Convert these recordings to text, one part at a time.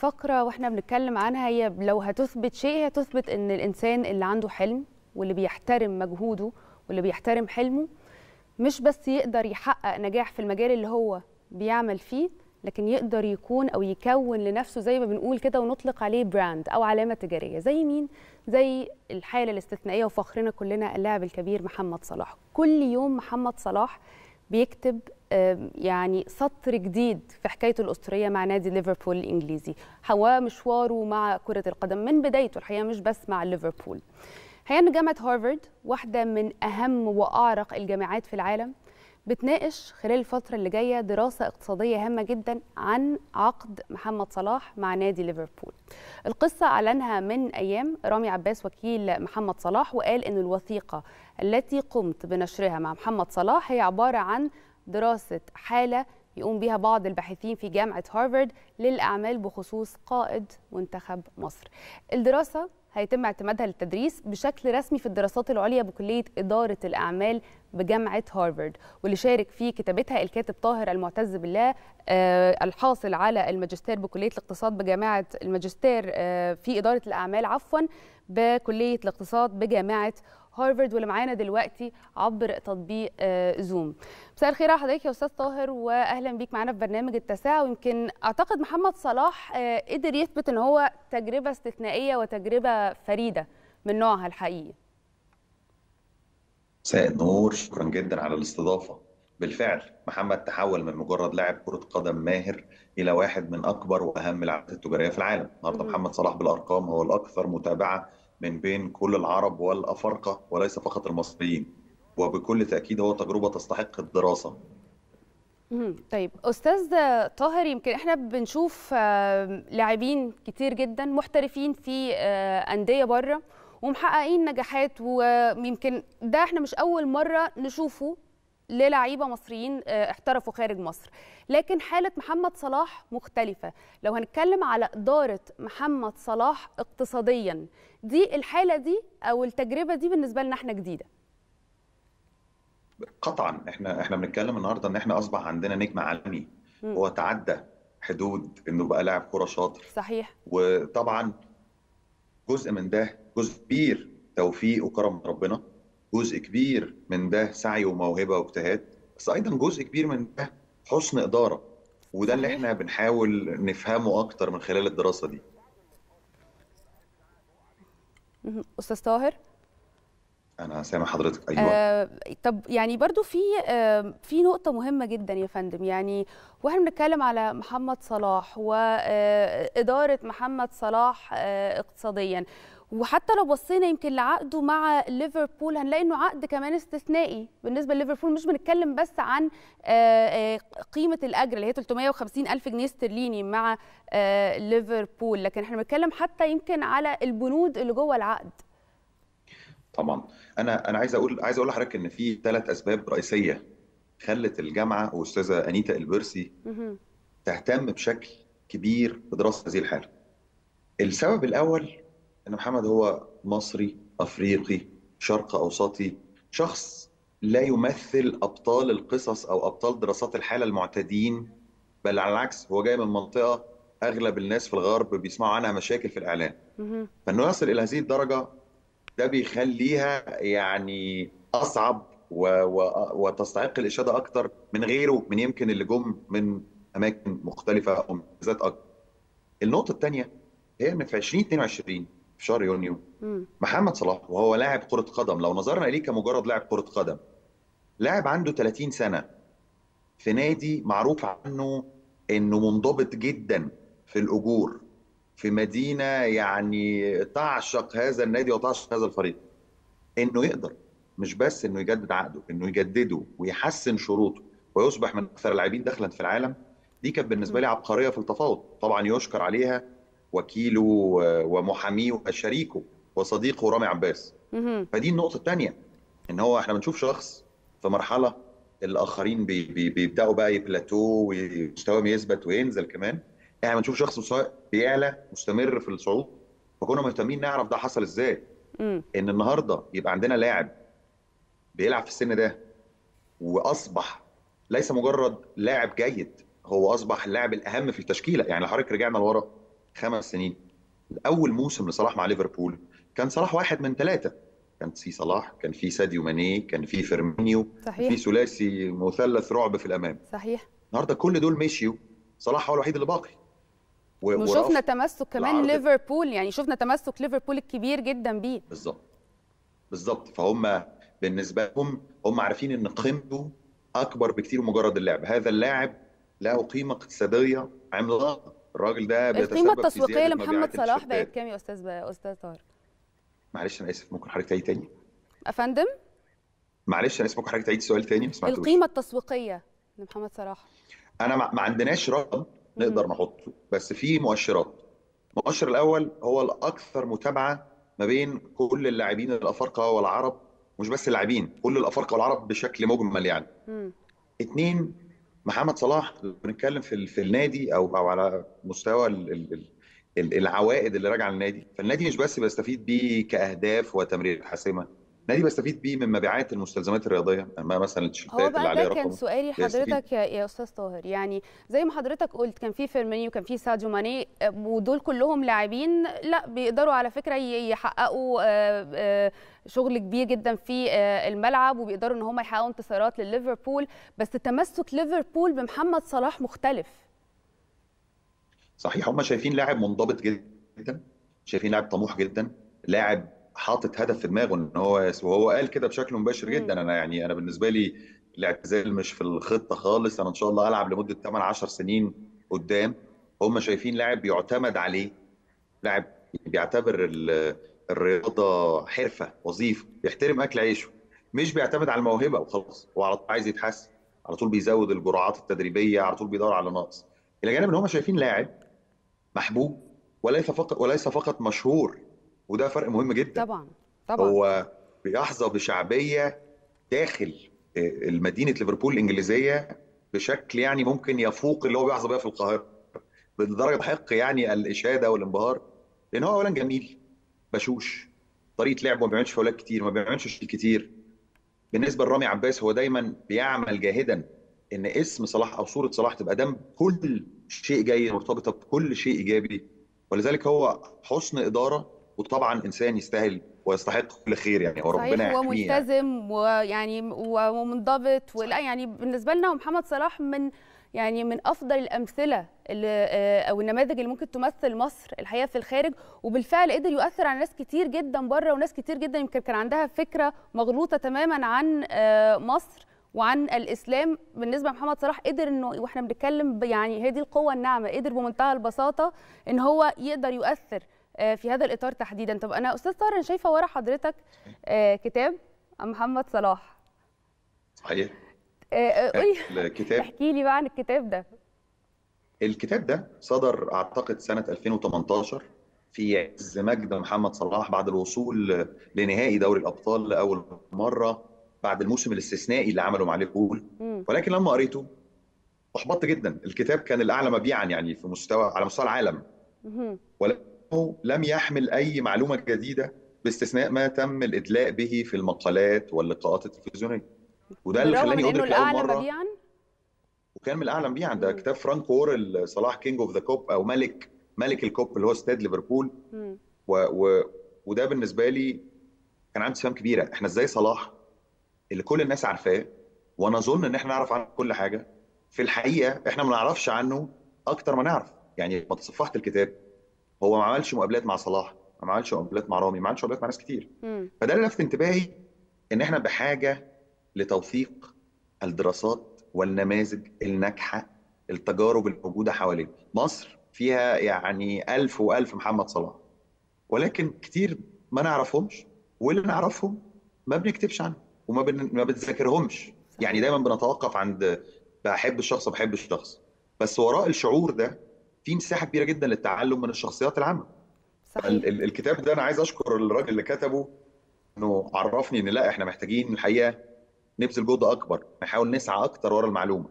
فقرة وإحنا بنتكلم عنها هي لو هتثبت شيء هي تثبت إن الإنسان اللي عنده حلم واللي بيحترم مجهوده واللي بيحترم حلمه مش بس يقدر يحقق نجاح في المجال اللي هو بيعمل فيه لكن يقدر يكون أو يكون لنفسه زي ما بنقول كده ونطلق عليه براند أو علامة تجارية زي مين؟ زي الحالة الاستثنائية وفخرنا كلنا اللاعب الكبير محمد صلاح. كل يوم محمد صلاح بيكتب يعني سطر جديد في حكايته الأسطورية مع نادي ليفربول الإنجليزي. هو مشواره مع كرة القدم من بدايته الحقيقة مش بس مع ليفربول. هي إن جامعة هارفارد واحدة من أهم وأعرق الجامعات في العالم بتناقش خلال الفترة اللي جاية دراسة اقتصادية هامة جدا عن عقد محمد صلاح مع نادي ليفربول. القصة أعلنها من أيام رامي عباس وكيل محمد صلاح وقال أن الوثيقة التي قمت بنشرها مع محمد صلاح هي عبارة عن دراسة حالة يقوم بها بعض الباحثين في جامعة هارفارد للأعمال بخصوص قائد منتخب مصر. الدراسة هيتم اعتمادها للتدريس بشكل رسمي في الدراسات العليا بكلية إدارة الأعمال بجامعة هارفارد واللي شارك في كتابتها الكاتب طاهر المعتز بالله آه الحاصل على الماجستير بكلية الاقتصاد بجامعة الماجستير آه في إدارة الأعمال عفوا بكلية الاقتصاد بجامعة هارفارد واللي معانا دلوقتي عبر تطبيق آه زوم مساء الخير على حضرتك يا أستاذ طاهر واهلا بيك معانا في برنامج التاسعه ويمكن أعتقد محمد صلاح آه قدر يثبت إن هو تجربة استثنائية وتجربة فريدة من نوعها الحقيقي. مساء النور. شكرا جدا على الاستضافة. بالفعل محمد تحول من مجرد لاعب كرة قدم ماهر إلى واحد من أكبر وأهم اللاعبات التجارية في العالم. النهارده محمد صلاح بالأرقام هو الأكثر متابعة من بين كل العرب والأفارقة وليس فقط المصريين وبكل تأكيد هو تجربة تستحق الدراسة. طيب أستاذ طاهر يمكن إحنا بنشوف لاعبين كتير جدا محترفين في أندية بره ومحققين نجاحات ويمكن ده إحنا مش أول مرة نشوفه للاعيبه مصريين احترفوا خارج مصر. لكن حالة محمد صلاح مختلفة. لو هنتكلم على إدارة محمد صلاح اقتصاديا دي الحالة دي أو التجربة دي بالنسبة لنا إحنا جديدة. قطعا. إحنا إحنا بنتكلم النهارده إن إحنا أصبح عندنا نجم عالمي. هو تعدى حدود إنه بقى لاعب كرة شاطر. صحيح. وطبعا جزء من ده جزء كبير توفيق وكرم ربنا. جزء كبير من ده سعي وموهبة واجتهاد بس أيضا جزء كبير من ده حسن إدارة وده اللي إحنا بنحاول نفهمه أكتر من خلال الدراسة دي. أستاذ طاهر؟ أنا سامع حضرتك. أيوه. آه طب يعني برضو في آه في نقطة مهمة جدا يا فندم. يعني وإحنا بنتكلم على محمد صلاح واداره محمد صلاح آه اقتصاديا. وحتى لو بصينا يمكن لعقده مع ليفربول هنلاقي إنه عقد كمان استثنائي بالنسبة لليفربول. مش بنتكلم بس عن قيمة الأجر اللي هي 350 ألف جنيه استرليني مع ليفربول. لكن إحنا بنتكلم حتى يمكن على البنود اللي جوه العقد. طبعا. أنا أنا عايز أقول عايز أقول لحضرتك إن في ثلاث أسباب رئيسية خلت الجامعة واستاذه انيتا البرسي تهتم بشكل كبير بدراسة هذه الحالة. السبب الأول أن محمد هو مصري أفريقي شرق أوسطي شخص لا يمثل أبطال القصص أو أبطال دراسات الحاله المعتادين بل على العكس هو جاي من منطقة أغلب الناس في الغرب بيسمعوا عنها مشاكل في الإعلام. فانه يصل إلى هذه الدرجة ده بيخليها يعني أصعب و... و... وتستحق الاشاده أكتر من غيره من يمكن اللي جم من أماكن مختلفة أو مميزات أكتر. النقطة الثانية هي إن في 2022 في شهر يونيو. محمد صلاح وهو لاعب كرة قدم لو نظرنا إليه كمجرد لاعب كرة قدم لاعب عنده 30 سنة في نادي معروف عنه إنه منضبط جدا في الأجور في مدينة يعني تعشق هذا النادي وتعشق هذا الفريق. إنه يقدر مش بس إنه يجدد عقده إنه يجدده ويحسن شروطه ويصبح من أكثر اللاعبين دخلا في العالم دي كانت بالنسبة لي عبقرية في التفاوض. طبعا يشكر عليها وكيله ومحاميه وشريكه وصديقه رامي عباس. فدي النقطة الثانية إن هو إحنا بنشوف شخص في مرحلة الآخرين بي بي بيبدأوا بقى يبلاتوه ومستواهم يثبت وينزل كمان. إحنا بنشوف شخص بيعلى مستمر في الصعود فكنا مهتمين نعرف ده حصل إزاي. إن النهارده يبقى عندنا لاعب بيلعب في السن ده وأصبح ليس مجرد لاعب جيد هو أصبح اللاعب الأهم في التشكيلة. يعني لو حضرتك رجعنا لورا خمس سنين. اول موسم لصلاح مع ليفربول كان صلاح واحد من ثلاثة. كان في صلاح كان في ساديو ماني كان في فيرمينيو صحيح. في ثلاثي مثلث رعب في الأمام. صحيح. النهارده كل دول مشيوا. صلاح هو الوحيد اللي باقي. و- وشفنا تمسك كمان. ليفربول يعني شفنا تمسك ليفربول الكبير جدا بيه. بالظبط. بالظبط. فهم بالنسبة لهم هم عارفين إن قيمته أكبر بكتير من مجرد اللعب. هذا اللاعب له قيمه اقتصادية عملاقة. الراجل ده القيمة التسويقية لمحمد صلاح. بقت كام يا أستاذ أستاذ طاهر معلش أنا آسف ممكن حضرتك تعيد تاني؟ أفندم؟ معلش أنا آسف ممكن حضرتك تعيد السؤال تاني؟ ما سمعتوش. القيمة التسويقية لمحمد صلاح. أنا ما عندناش رقم نقدر نحطه بس في مؤشرات. المؤشر الأول هو الأكثر متابعة ما بين كل اللاعبين الأفارقة والعرب مش بس اللاعبين كل الأفارقة والعرب بشكل مجمل يعني. مم. اتنين محمد صلاح بنتكلم في في النادي أو أو على مستوى ال- ال- ال- ال- العوائد اللي راجعة للنادي. فالنادي مش بس بيستفيد بيه كأهداف وتمريرات حاسمة. النادي بيستفيد بيه من مبيعات المستلزمات الرياضية أمال مثلا هو التيشيرتات اللي عليها ده كان رقم سؤالي. حضرتك يا, يا أستاذ طاهر. يعني زي ما حضرتك قلت كان في فيرمينيو كان في ساديو ماني آه، ودول كلهم لاعبين لا بيقدروا على فكرة يحققوا آه، آه، شغل كبير جدا في الملعب وبيقدروا إن هم يحققوا انتصارات لليفربول. بس تمسك ليفربول بمحمد صلاح مختلف. صحيح هم شايفين لاعب منضبط جدا شايفين لاعب طموح جدا لاعب حاطط هدف في دماغه إن هو وهو قال كده بشكل مباشر. جدا. أنا يعني أنا بالنسبة لي الاعتزال مش في الخطة خالص. أنا إن شاء الله العب لمدة 8 10 سنين قدام. هم شايفين لاعب بيعتمد عليه. لاعب بيعتبر ال- الرياضة حرفة وظيفة بيحترم أكل عيشه. مش بيعتمد على الموهبة وخلاص. هو على طول عايز يتحسن. على طول بيزود الجرعات التدريبية. على طول بيدور على نقص. إلى جانب إن هم شايفين لاعب محبوب وليس فقط وليس فقط مشهور. وده فرق مهم جدا. طبعا طبعا. هو بيحظى بشعبية داخل المدينة ليفربول الإنجليزية بشكل يعني ممكن يفوق اللي هو بيحظى بيها في القاهرة. بالدرجه تحق يعني الإشادة والانبهار لأن هو اولا جميل بشوش. طريقة لعبه ما بيعملش فاولات كتير ما بيعملش شيء كتير. بالنسبة لرامي عباس هو دايما بيعمل جاهدا إن اسم صلاح أو صورة صلاح تبقى دم. كل شيء جيد مرتبطة بكل شيء إيجابي. ولذلك هو حسن إدارة وطبعا إنسان يستاهل ويستحق كل خير يعني وربنا هو يحميه يعني. ملتزم ويعني ومنضبط ولا يعني بالنسبة لنا محمد صلاح من يعني من أفضل الأمثلة اللي أو النماذج اللي ممكن تمثل مصر الحقيقة في الخارج وبالفعل قدر يؤثر على ناس كتير جدا بره وناس كتير جدا يمكن كان عندها فكرة مغلوطة تماما عن آه، مصر وعن الإسلام بالنسبة لمحمد صلاح قدر إنه وإحنا بنتكلم يعني هي دي القوة الناعمة قدر بمنتهى البساطة إن هو يقدر يؤثر في هذا الإطار تحديدا. طب أنا أستاذ طاهر أنا شايفة ورا حضرتك آه، كتاب محمد صلاح. صحيح. آه، آه، قولي. الكتاب؟ احكي لي بقى عن الكتاب ده. الكتاب ده صدر أعتقد سنة 2018 في عز مجد محمد صلاح بعد الوصول لنهائي دوري الأبطال لأول مرة بعد الموسم الاستثنائي اللي عمله مع ليفربول. ولكن لما قريته أحبطت جدا. الكتاب كان الأعلى مبيعا يعني في مستوى على مستوى العالم. مهم. لم يحمل أي معلومة جديدة باستثناء ما تم الإدلاء به في المقالات واللقاءات التلفزيونية. وده اللي خلاني لأول الأعلى مرة مبيعا؟ وكان من الأعلى مبيعا. ده. كتاب فرانك وورل صلاح King of the Kop أو ملك ملك ال Kop اللي هو استاد ليفربول. و... و... وده بالنسبة لي كان عندي استفهام كبيرة. إحنا إزاي صلاح اللي كل الناس عارفاه ونظن إن إحنا نعرف عنه كل حاجة في الحقيقة إحنا ما نعرفش عنه أكتر ما نعرف. يعني لما تصفحت الكتاب هو ما عملش مقابلات مع صلاح ما عملش مقابلات مع رامي ما عملش مقابلات مع ناس كتير. مم. فده اللي لفت انتباهي إن إحنا بحاجة لتوثيق الدراسات والنماذج الناجحة التجارب الموجودة حوالينا مصر فيها يعني ألف وألف محمد صلاح. ولكن كتير ما نعرفهمش واللي نعرفهم ما بنكتبش عنهم وما بن... ما بنذاكرهمش. يعني دايما بنتوقف عند بحب الشخص بحب الشخص. بس وراء الشعور ده في مساحة كبيرة جدا للتعلم من الشخصيات العامة. صحيح. ال- ال- الكتاب ده أنا عايز أشكر الراجل اللي كتبه إنه عرفني إن لا إحنا محتاجين الحقيقة نبذل جهد أكبر نحاول نسعى أكتر ورا المعلومة.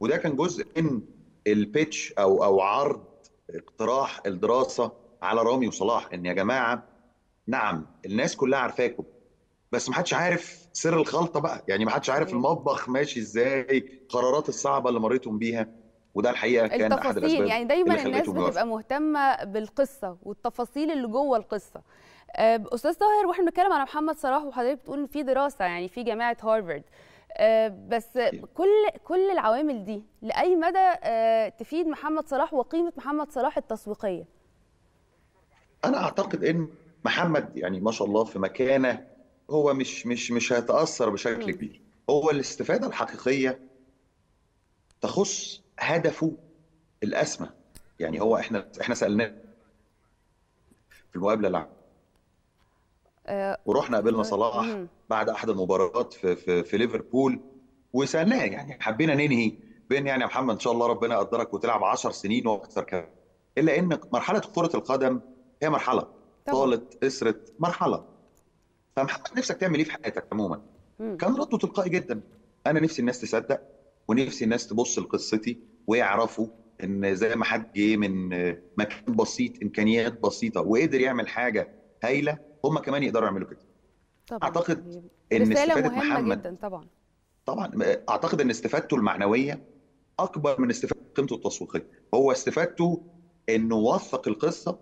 وده كان جزء من البيتش أو أو عرض اقتراح الدراسة على رامي وصلاح إن يا جماعة نعم الناس كلها عارفاكم بس ما حدش عارف سر الخلطة بقى. يعني ما حدش عارف. المطبخ ماشي إزاي القرارات الصعبة اللي مريتم بيها. وده الحقيقة كان أحد التفاصيل الأسباب يعني دايما الناس. بتبقى مهتمة بالقصة والتفاصيل اللي جوه القصة. آه، أستاذ طاهر وإحنا بنتكلم على محمد صلاح وحضرتك بتقول إن في دراسة يعني في جامعة هارفارد. آه، بس كل كل العوامل دي لأي مدى آه، تفيد محمد صلاح وقيمة محمد صلاح التسويقية؟ أنا أعتقد إن محمد يعني ما شاء الله في مكانة هو مش مش مش هيتأثر بشكل. كبير. هو الاستفادة الحقيقية تخص هدفه الاسمى يعني هو إحنا إحنا سألناه في المقابلة اللي آه، ورحنا قابلنا صلاح. بعد أحد المباريات في في, في ليفربول وسألناه يعني حبينا ننهي بأن يعني يا محمد إن شاء الله ربنا يقدرك وتلعب 10 سنين وأكثر كمان. إلا إن مرحلة كرة القدم هي مرحلة. طالت إسرت مرحلة. فمحمد نفسك تعمل إيه في حياتك عموما. كان رده تلقائي جدا. أنا نفسي الناس تصدق ونفسي الناس تبص لقصتي ويعرفوا إن زي ما حد جه من مكان بسيط إمكانيات بسيطة وقدر يعمل حاجة هايلة هم كمان يقدروا يعملوا كده. طبعا. أعتقد يعني إن استفادة محمد جدا طبعا. طبعا. أعتقد إن استفادته المعنوية أكبر من استفادة قيمته التسويقية. هو استفادته إنه وثق القصة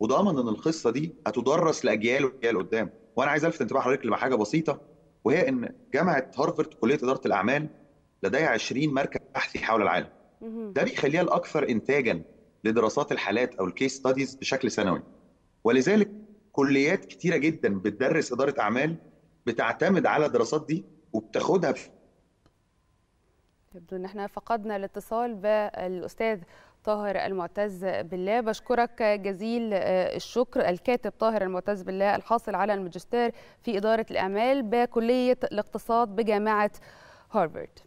وضمن إن القصة دي هتدرس لأجيال وأجيال قدام. وأنا عايز ألفت انتباه حضرتك لحاجة بسيطة وهي إن جامعة هارفارد كلية إدارة الأعمال لديها 20 مركز بحثي حول العالم. ده بيخليها الأكثر انتاجا لدراسات الحالات أو الكيس ستاديز بشكل سنوي. ولذلك كليات كتيرة جدا بتدرس إدارة أعمال بتعتمد على الدراسات دي وبتاخدها يبدو إن إحنا فقدنا الاتصال بالأستاذ طاهر المعتز بالله. بشكرك جزيل آه، الشكر. الكاتب طاهر المعتز بالله الحاصل على الماجستير في إدارة الأعمال بكلية الاقتصاد بجامعة هارفارد.